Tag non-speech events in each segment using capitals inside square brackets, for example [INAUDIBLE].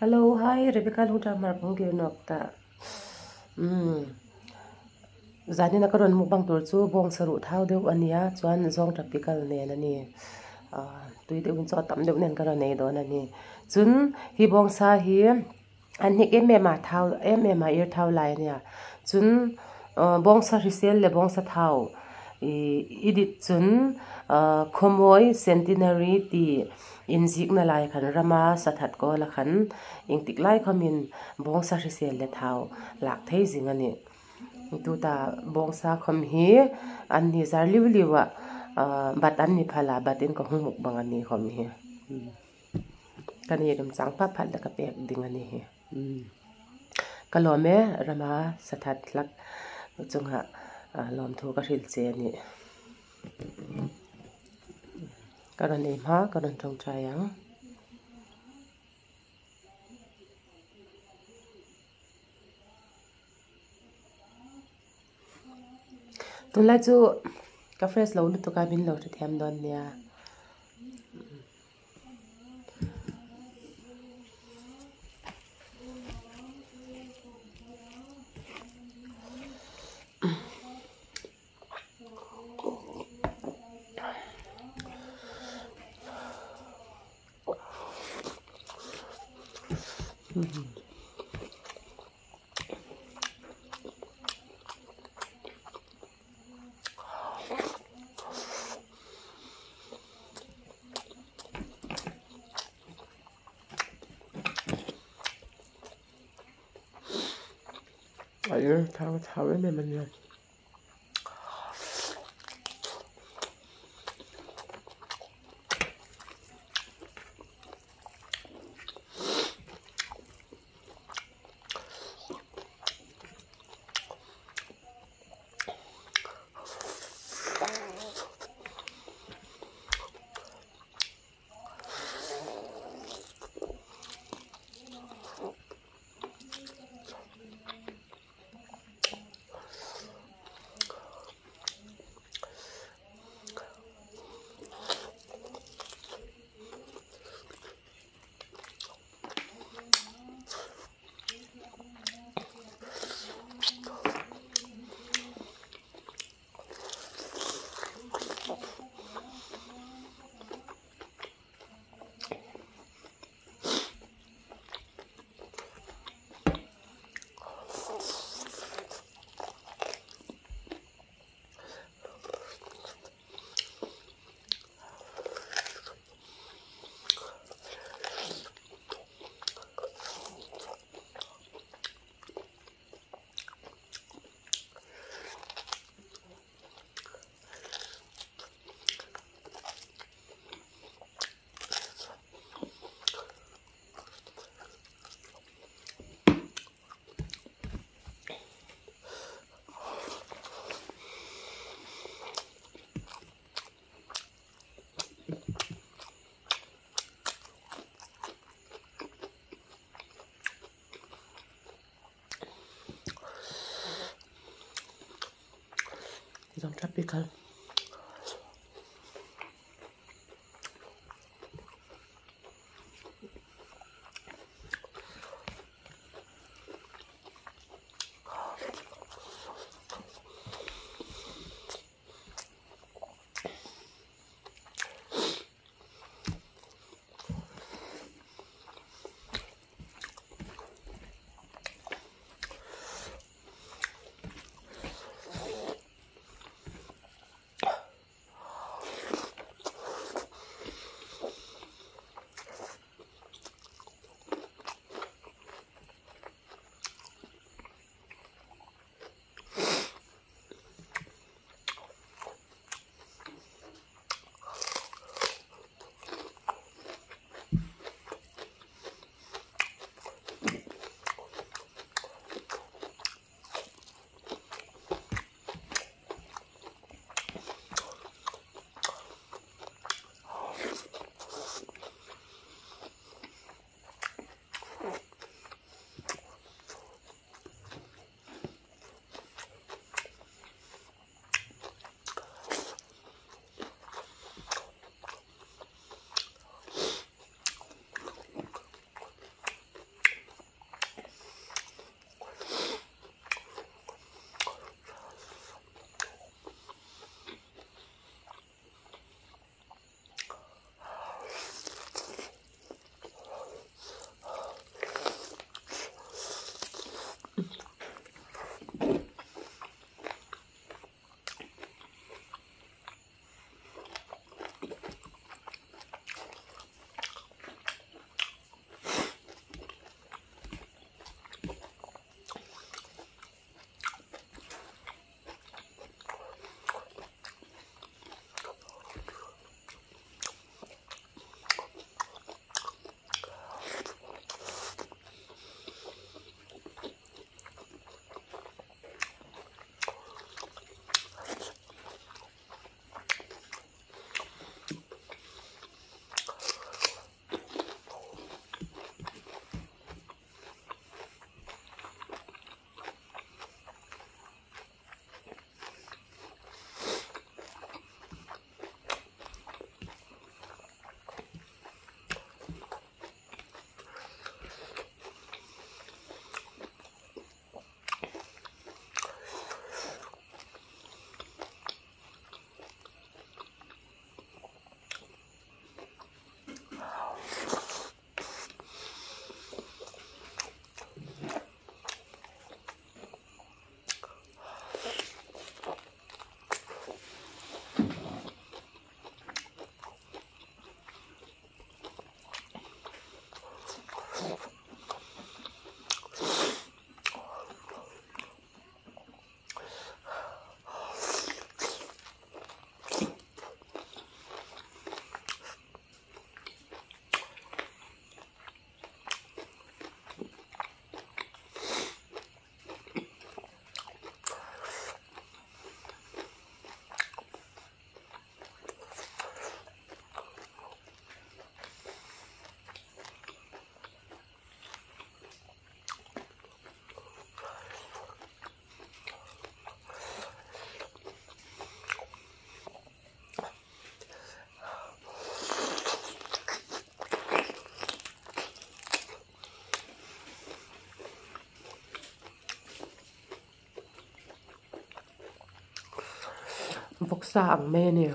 Hello, hi, Rebecca Luta Marpong Nokta. Hmm. Zani na karon mukbang tur chu bong saru thau deuh ania chuan zong tropical ne na ni. Ah, tui deuh cho tam deuh nen karon nei don ani. Chun hi bong sa hi an ni em ma thau em ma ir thau lai ania. Chun ờ, bong sa risel le bong sa thau. I idit chun ờ, khomoi centenary ti inzik na lai khan rama sathat ko la khan ing tik lai khamin bong sa ri sel le thau lak thei jing ani. Tu ta bong sa khom hi an ni zar liu liwa bat an ni phala batin ko humuk bang ani khom hi. Kan ye yedum chang pa phal da ka pek ding ani hi. Kalome rama sathat lak chunga lom thu ka ril che ani. Karon em ha karon trong trayang tun lai chu ka fresh lo lu to ka bin lo the them don nia 음. 아, 이런 사람 사회내면요. tapi kalau sagen, meine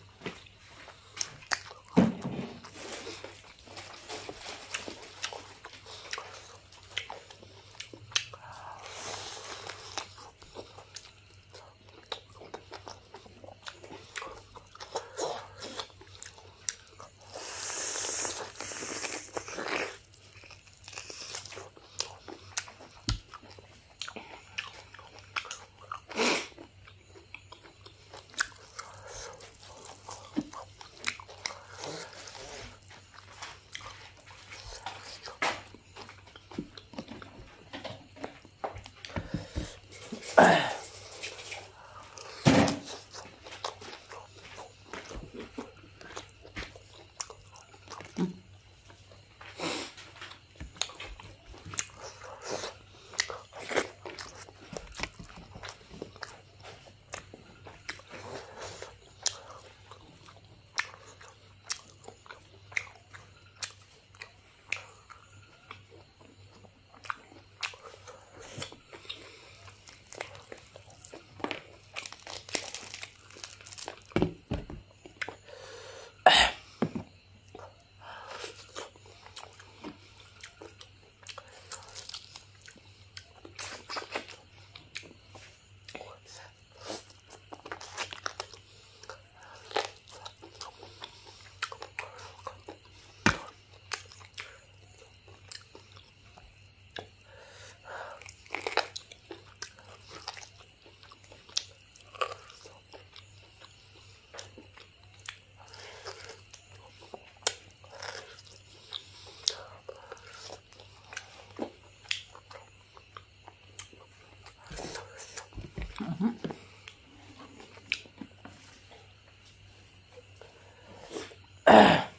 Ugh. [CLEARS THROAT]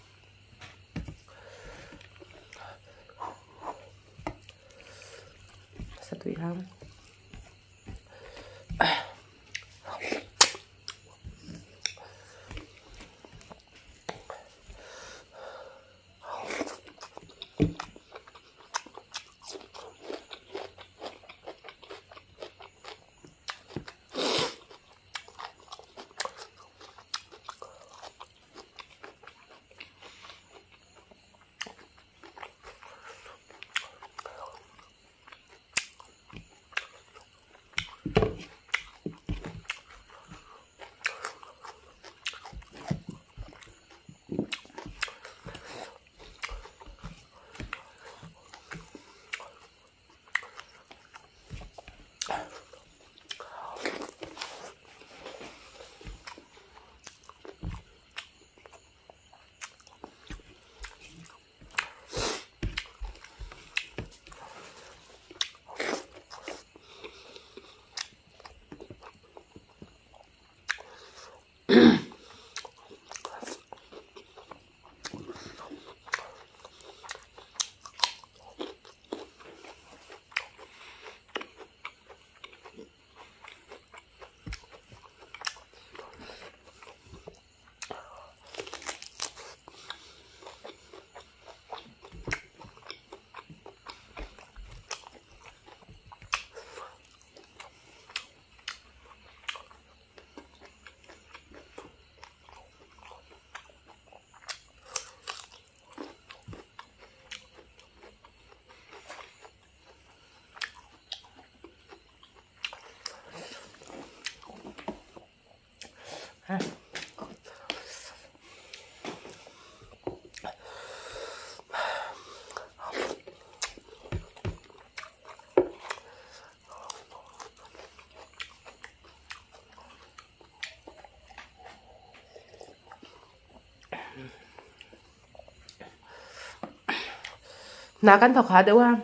nã căn thọ kan thok ha dewa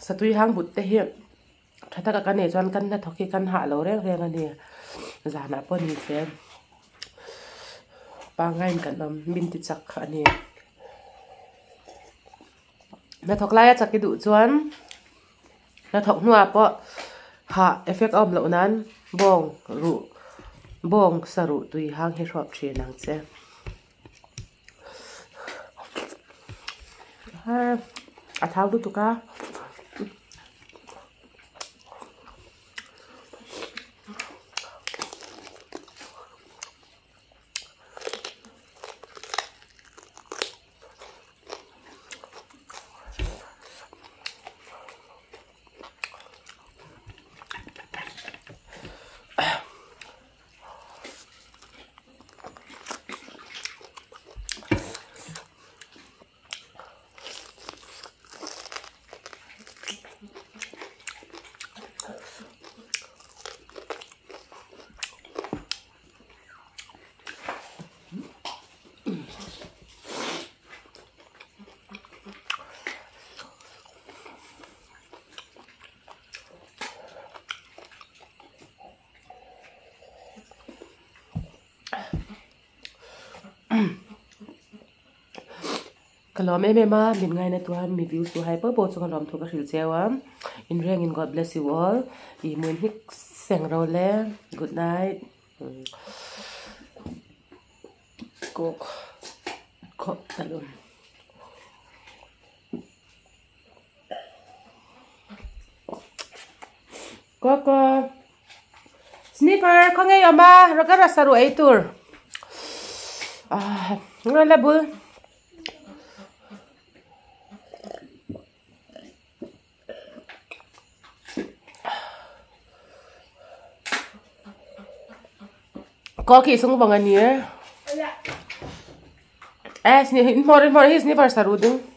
satui hang bút thế hiện, but te hi này ka ne jon thọ khi căn hạ lâu lo re này, ngani zana pon ni se pa ngay kan om min ti chak ani na thok chắc cái du chuẩn, na thok nuwa po ha effect âm lo nan bong ru bong saru tui hang hết rop thri nang che. Ha a thau du tu ka Kalom em em a min ngai na tuan mi views tu hai po po chung kalom thu ka hril chewa in reng in God bless you all i mun hik seng ro le good night ko ko talon Koko Sniffer ko ngayon ma ragara saru ay tour ah ngala bul Koki sung bangan niya. Wala. Eh, mori mori his ni par saruding.